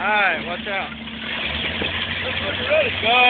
Alright, watch out. Go ahead. Go.